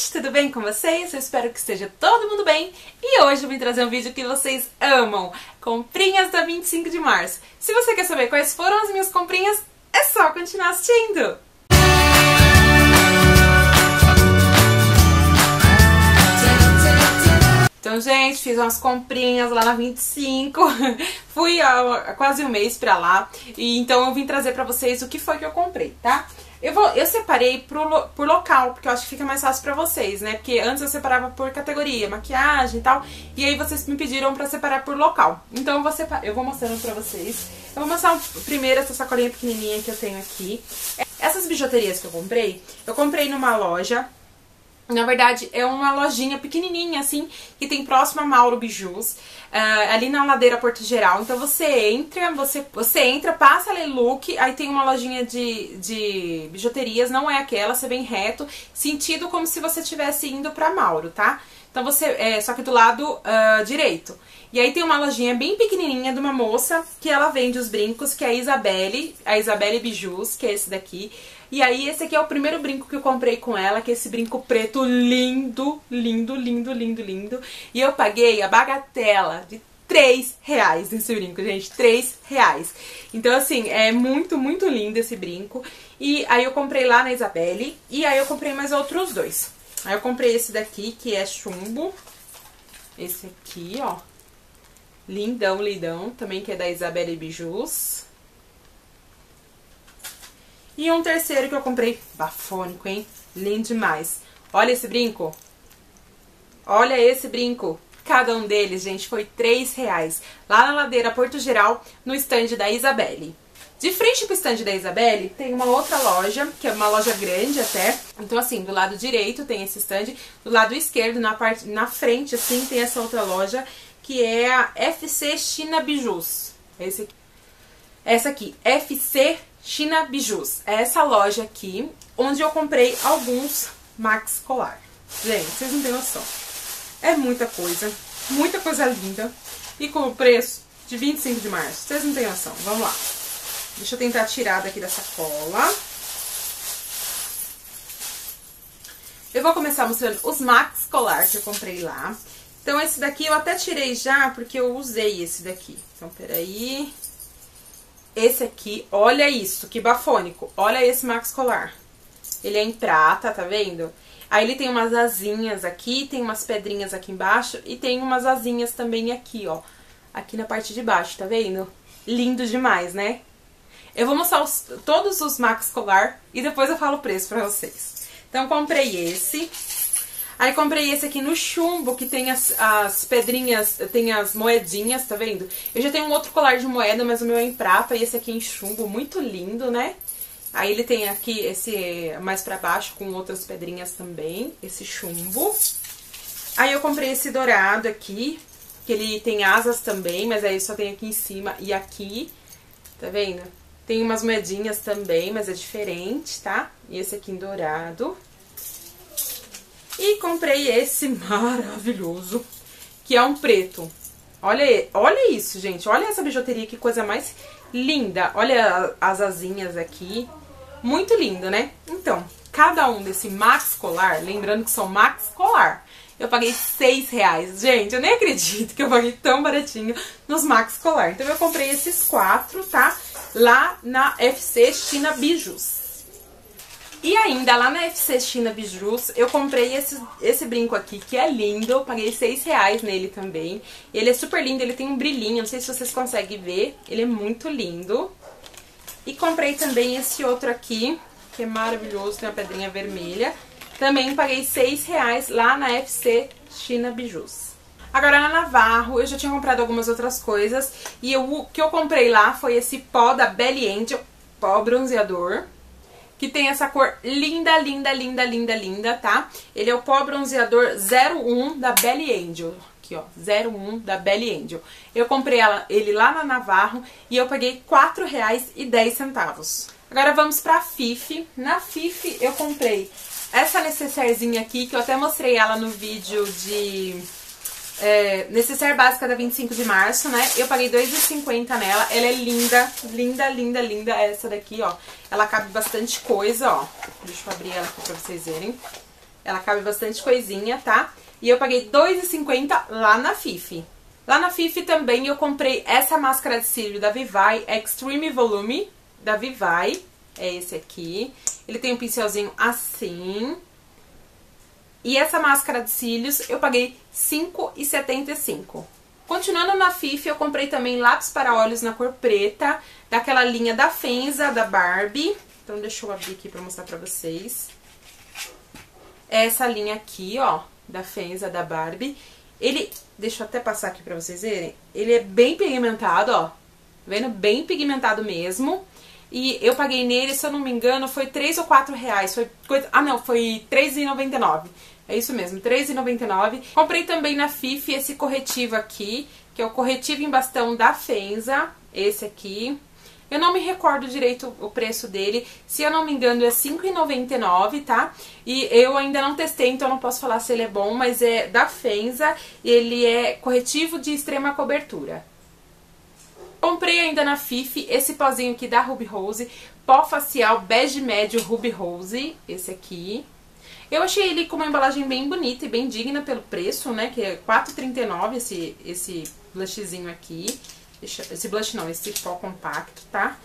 gente, tudo bem com vocês? Eu espero que esteja todo mundo bem e hoje eu vim trazer um vídeo que vocês amam, comprinhas da 25 de março. Se você quer saber quais foram as minhas comprinhas, é só continuar assistindo! Então, gente, fiz umas comprinhas lá na 25, fui há quase um mês pra lá, e então eu vim trazer pra vocês o que foi que eu comprei, tá? Eu, vou, eu separei pro, por local, porque eu acho que fica mais fácil pra vocês, né? Porque antes eu separava por categoria, maquiagem e tal. E aí vocês me pediram pra separar por local. Então eu vou, separ, eu vou mostrando pra vocês. Eu vou mostrar primeiro essa sacolinha pequenininha que eu tenho aqui. Essas bijuterias que eu comprei, eu comprei numa loja na verdade, é uma lojinha pequenininha, assim, que tem próximo a Mauro Bijus, uh, ali na ladeira Porto Geral. Então você entra, você, você entra, passa ali look, aí tem uma lojinha de, de bijuterias, não é aquela, você vem reto, sentido como se você estivesse indo pra Mauro, tá? Então você, é, só que do lado uh, direito. E aí tem uma lojinha bem pequenininha de uma moça que ela vende os brincos, que é a Isabelle, a Isabelle Bijus, que é esse daqui. E aí esse aqui é o primeiro brinco que eu comprei com ela, que é esse brinco preto lindo, lindo, lindo, lindo, lindo. E eu paguei a bagatela de 3 reais nesse brinco, gente. 3 reais. Então, assim, é muito, muito lindo esse brinco. E aí eu comprei lá na Isabelle. E aí eu comprei mais outros dois. Aí eu comprei esse daqui, que é chumbo. Esse aqui, ó. Lindão, lindão. Também que é da Isabelle Bijus. E um terceiro que eu comprei, bafônico, hein? Lindo demais. Olha esse brinco. Olha esse brinco. Cada um deles, gente, foi 3 reais. Lá na ladeira Porto Geral, no estande da Isabelle. De frente pro estande da Isabelle, tem uma outra loja, que é uma loja grande até. Então, assim, do lado direito tem esse estande, do lado esquerdo, na parte na frente, assim, tem essa outra loja, que é a FC China Bijus. Esse aqui. Essa aqui, FC China Bijus. É essa loja aqui, onde eu comprei alguns Max Colar. Gente, vocês não têm noção. É muita coisa, muita coisa linda. E com o preço de 25 de março. Vocês não têm noção. Vamos lá. Deixa eu tentar tirar daqui da sacola. Eu vou começar mostrando os Max Colar que eu comprei lá. Então, esse daqui eu até tirei já, porque eu usei esse daqui. Então, peraí. Esse aqui, olha isso, que bafônico. Olha esse Max Colar. Ele é em prata, tá vendo? Aí ele tem umas asinhas aqui, tem umas pedrinhas aqui embaixo e tem umas asinhas também aqui, ó. Aqui na parte de baixo, tá vendo? Lindo demais, né? Eu vou mostrar os, todos os Max Colar e depois eu falo o preço pra vocês. Então, comprei esse. Aí comprei esse aqui no chumbo, que tem as, as pedrinhas, tem as moedinhas, tá vendo? Eu já tenho um outro colar de moeda, mas o meu é em prata, e esse aqui é em chumbo, muito lindo, né? Aí ele tem aqui esse mais pra baixo com outras pedrinhas também, esse chumbo. Aí eu comprei esse dourado aqui, que ele tem asas também, mas aí só tem aqui em cima e aqui, tá vendo? Tem umas moedinhas também, mas é diferente, tá? E esse aqui em dourado. E comprei esse maravilhoso, que é um preto. Olha, olha isso, gente. Olha essa bijuteria, que coisa mais linda. Olha as asinhas aqui. Muito lindo, né? Então, cada um desse Max Colar, lembrando que são Max Colar, eu paguei 6 reais. Gente, eu nem acredito que eu paguei tão baratinho nos Max Colar. Então, eu comprei esses quatro, tá? Lá na FC China Bijus. E ainda lá na FC China Bijus, eu comprei esse, esse brinco aqui, que é lindo. Eu paguei 6 reais nele também. Ele é super lindo, ele tem um brilhinho, não sei se vocês conseguem ver. Ele é muito lindo. E comprei também esse outro aqui, que é maravilhoso, tem uma pedrinha vermelha. Também paguei 6 reais lá na FC China Bijus. Agora na Navarro, eu já tinha comprado algumas outras coisas. E eu, o que eu comprei lá foi esse pó da Belly Angel, pó bronzeador que tem essa cor linda, linda, linda, linda, linda, tá? Ele é o pó bronzeador 01 da Belly Angel. Aqui, ó, 01 da Belly Angel. Eu comprei ela, ele lá na Navarro e eu paguei R$ 4,10. Agora vamos pra Fifi. Na Fifi eu comprei essa necessairezinha aqui, que eu até mostrei ela no vídeo de é, necessaire básica da 25 de março, né? Eu paguei R$2,50 nela. Ela é linda, linda, linda, linda. Essa daqui, ó. Ela cabe bastante coisa, ó. Deixa eu abrir ela aqui pra vocês verem. Ela cabe bastante coisinha, tá? E eu paguei R$2,50 lá na Fifi. Lá na Fifi também eu comprei essa máscara de cílio da Vivai Extreme Volume da Vivai. É esse aqui. Ele tem um pincelzinho assim. E essa máscara de cílios eu paguei R$5,75. Continuando na Fifi, eu comprei também lápis para olhos na cor preta, daquela linha da Fenza, da Barbie. Então deixa eu abrir aqui pra mostrar pra vocês. Essa linha aqui, ó, da Fenza, da Barbie. Ele, deixa eu até passar aqui pra vocês verem, ele é bem pigmentado, ó. Tá vendo? Bem pigmentado mesmo. E eu paguei nele, se eu não me engano, foi 3 ou 4 reais. Foi coisa... Ah, não, foi R$3,99. É isso mesmo, R$3,99. Comprei também na Fifi esse corretivo aqui, que é o corretivo em bastão da Fenza. Esse aqui. Eu não me recordo direito o preço dele. Se eu não me engano, é R$5,99, tá? E eu ainda não testei, então não posso falar se ele é bom, mas é da Fenza. Ele é corretivo de extrema cobertura. Comprei ainda na Fifi esse pozinho aqui da Ruby Rose, pó facial bege médio Ruby Rose, esse aqui. Eu achei ele com uma embalagem bem bonita e bem digna pelo preço, né, que é R$4,39 esse, esse blushzinho aqui. Esse blush não, esse pó compacto, tá?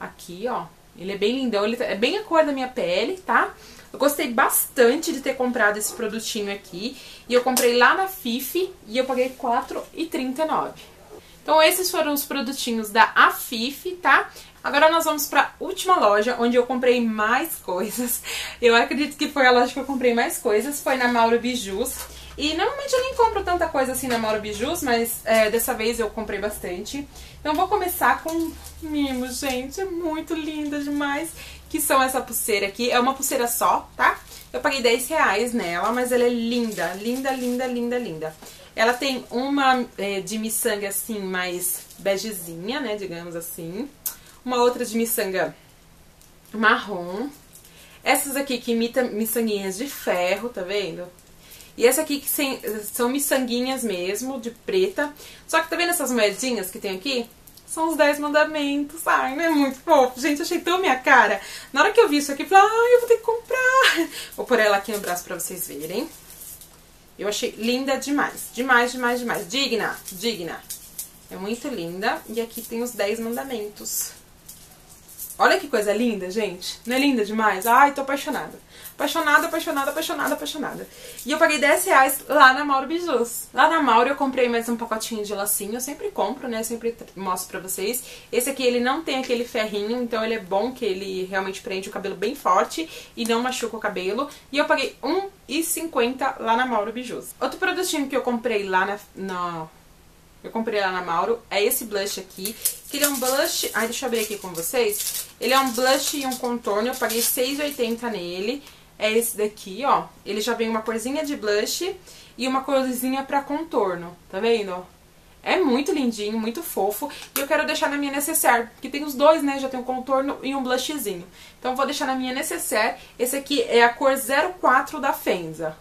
Aqui, ó. Ele é bem lindão, ele é bem a cor da minha pele, tá? Eu gostei bastante de ter comprado esse produtinho aqui. E eu comprei lá na Fifi e eu paguei R$4,39. Então esses foram os produtinhos da Afif, tá? Agora nós vamos para última loja, onde eu comprei mais coisas. Eu acredito que foi a loja que eu comprei mais coisas, foi na Mauro Bijus. E normalmente eu nem compro tanta coisa assim na Mauro Bijus, mas é, dessa vez eu comprei bastante. Então vou começar com mimos, gente, é muito linda demais. Que são essa pulseira aqui, é uma pulseira só, tá? Eu paguei 10 reais nela, mas ela é linda, linda, linda, linda, linda. Ela tem uma é, de miçanga assim, mais begezinha, né, digamos assim. Uma outra de miçanga marrom. Essas aqui que imitam miçanguinhas de ferro, tá vendo? E essa aqui que sem, são miçanguinhas mesmo, de preta. Só que tá vendo essas moedinhas que tem aqui? São os 10 mandamentos. Ai, não é muito fofo. Gente, achei tão minha cara. Na hora que eu vi isso aqui, eu falei, ai, eu vou ter que comprar. Vou pôr ela aqui no braço pra vocês verem. Eu achei linda demais. Demais, demais, demais. Digna, digna. É muito linda. E aqui tem os 10 mandamentos. Olha que coisa linda, gente. Não é linda demais? Ai, tô apaixonada. Apaixonada, apaixonada, apaixonada, apaixonada. E eu paguei 10 reais lá na Mauro Bijus. Lá na Mauro eu comprei mais um pacotinho de lacinho. Eu sempre compro, né? Eu sempre mostro pra vocês. Esse aqui ele não tem aquele ferrinho, então ele é bom que ele realmente prende o cabelo bem forte e não machuca o cabelo. E eu paguei R$1,50 lá na Mauro Bijus. Outro produtinho que eu comprei lá na, na eu comprei lá na Mauro, é esse blush aqui, que ele é um blush... Ai, deixa eu abrir aqui com vocês. Ele é um blush e um contorno, eu paguei R$6,80 nele é esse daqui, ó. Ele já vem uma corzinha de blush e uma corzinha pra contorno, tá vendo? É muito lindinho, muito fofo. E eu quero deixar na minha necessaire, porque tem os dois, né? Já tem um contorno e um blushzinho. Então vou deixar na minha necessaire. Esse aqui é a cor 04 da Fenza.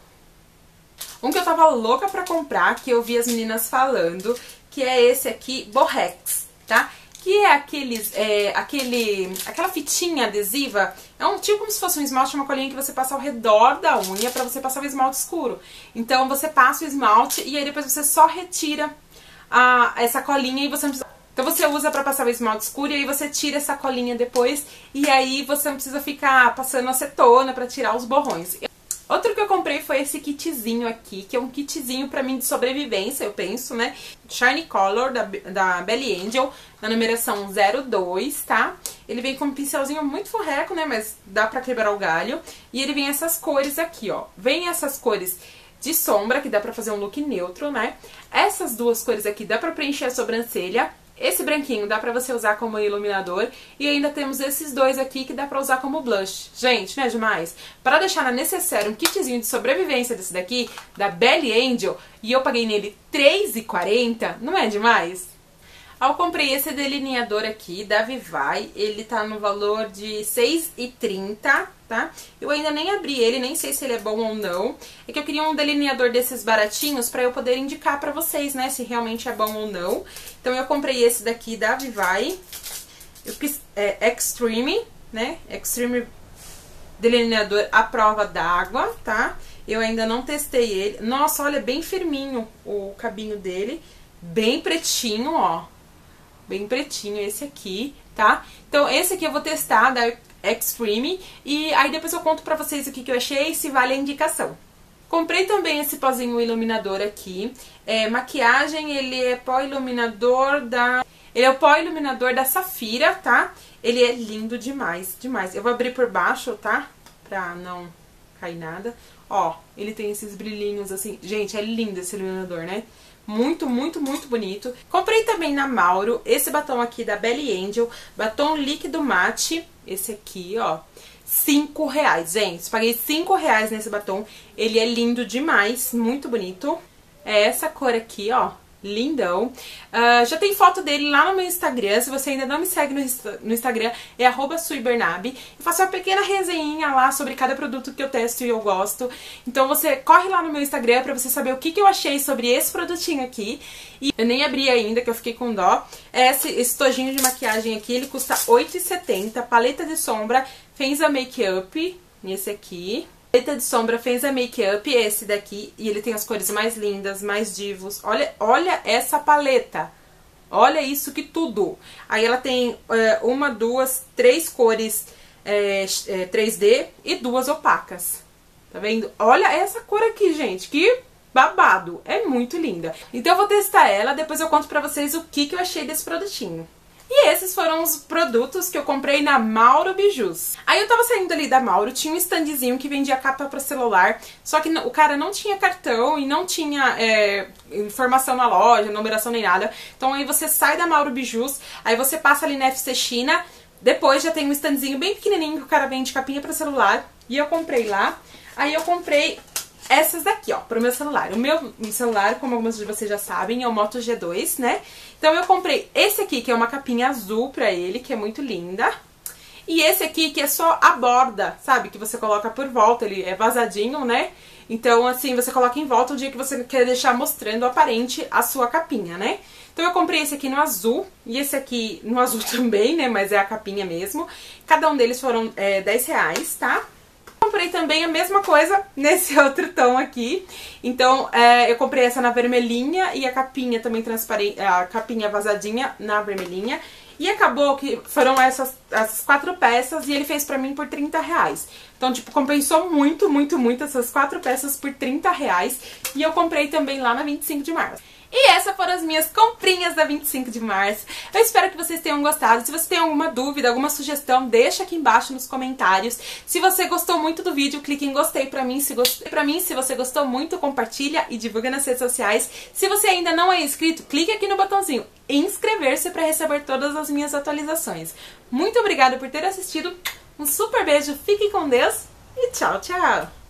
Um que eu tava louca pra comprar, que eu vi as meninas falando, que é esse aqui, Borrex, tá? Que é aqueles, é, aquele, aquela fitinha adesiva, é um tipo como se fosse um esmalte, uma colinha que você passa ao redor da unha para você passar o esmalte escuro. Então você passa o esmalte e aí depois você só retira a, essa colinha e você não precisa... Então você usa para passar o esmalte escuro e aí você tira essa colinha depois e aí você não precisa ficar passando acetona para tirar os borrões. Outro que eu comprei foi esse kitzinho aqui, que é um kitzinho pra mim de sobrevivência, eu penso, né? Shiny Color, da, da Belly Angel, na numeração 02, tá? Ele vem com um pincelzinho muito forreco, né? Mas dá pra quebrar o galho. E ele vem essas cores aqui, ó. Vem essas cores de sombra, que dá pra fazer um look neutro, né? Essas duas cores aqui dá pra preencher a sobrancelha. Esse branquinho dá pra você usar como iluminador. E ainda temos esses dois aqui que dá pra usar como blush. Gente, não é demais? Para deixar na necessária um kitzinho de sobrevivência desse daqui, da Belly Angel, e eu paguei nele R$3,40, não é demais? Eu comprei esse delineador aqui da Vivai, ele tá no valor de R$6,30, tá? Eu ainda nem abri ele, nem sei se ele é bom ou não. É que eu queria um delineador desses baratinhos pra eu poder indicar pra vocês, né, se realmente é bom ou não. Então eu comprei esse daqui da Vivai, eu quis, é Extreme, né, Extreme delineador à prova d'água, tá? Eu ainda não testei ele. Nossa, olha, bem firminho o cabinho dele. Bem pretinho, ó. Bem pretinho esse aqui, tá? Então, esse aqui eu vou testar da Extreme. E aí depois eu conto pra vocês o que, que eu achei e se vale a indicação. Comprei também esse pozinho iluminador aqui. É, maquiagem, ele é pó iluminador da... Ele é o pó iluminador da Safira, tá? Ele é lindo demais, demais. Eu vou abrir por baixo, tá? Pra não cair nada. Ó, ele tem esses brilhinhos assim. Gente, é lindo esse iluminador, né? Muito, muito, muito bonito. Comprei também na Mauro esse batom aqui da Belly Angel. Batom líquido mate. Esse aqui, ó. 5 reais, gente. Paguei 5 reais nesse batom. Ele é lindo demais, muito bonito. É essa cor aqui, ó. Lindão. Uh, já tem foto dele lá no meu Instagram. Se você ainda não me segue no, no Instagram, é arroba suibernabe. Eu faço uma pequena resenha lá sobre cada produto que eu testo e eu gosto. Então você corre lá no meu Instagram pra você saber o que, que eu achei sobre esse produtinho aqui. E eu nem abri ainda, que eu fiquei com dó. Esse, esse tojinho de maquiagem aqui, ele custa R$8,70. Paleta de sombra Fenza Makeup, esse aqui. Paleta de sombra Fenza Makeup, esse daqui. E ele tem as cores mais lindas, mais divos. Olha, olha essa paleta. Olha isso que tudo. Aí ela tem é, uma, duas, três cores é, é, 3D e duas opacas. Tá vendo? Olha essa cor aqui, gente. Que babado. É muito linda. Então eu vou testar ela, depois eu conto pra vocês o que, que eu achei desse produtinho. E esses foram os produtos que eu comprei na Mauro Bijus. Aí eu tava saindo ali da Mauro, tinha um standzinho que vendia capa para celular, só que o cara não tinha cartão e não tinha é, informação na loja, numeração nem nada. Então aí você sai da Mauro Bijus, aí você passa ali na FC China, depois já tem um standzinho bem pequenininho que o cara vende capinha para celular, e eu comprei lá. Aí eu comprei essas daqui, ó, pro meu celular. O meu celular, como algumas de vocês já sabem, é o Moto G2, né? Então eu comprei esse aqui, que é uma capinha azul pra ele, que é muito linda. E esse aqui, que é só a borda, sabe? Que você coloca por volta, ele é vazadinho, né? Então, assim, você coloca em volta o dia que você quer deixar mostrando aparente a sua capinha, né? Então eu comprei esse aqui no azul e esse aqui no azul também, né? Mas é a capinha mesmo. Cada um deles foram é, 10 reais, tá? Comprei também a mesma coisa nesse outro tom aqui. Então, é, eu comprei essa na vermelhinha e a capinha também transparente, a capinha vazadinha na vermelhinha. E acabou que foram essas, essas quatro peças e ele fez pra mim por 30 reais. Então, tipo, compensou muito, muito, muito essas quatro peças por 30 reais. E eu comprei também lá na 25 de março. E essas foram as minhas comprinhas da 25 de março. Eu espero que vocês tenham gostado. Se você tem alguma dúvida, alguma sugestão, deixa aqui embaixo nos comentários. Se você gostou muito do vídeo, clique em gostei pra mim. Se gostei pra mim, se você gostou muito, compartilha e divulga nas redes sociais. Se você ainda não é inscrito, clique aqui no botãozinho inscrever-se para receber todas as minhas atualizações. Muito obrigada por ter assistido. Um super beijo, fique com Deus e tchau, tchau!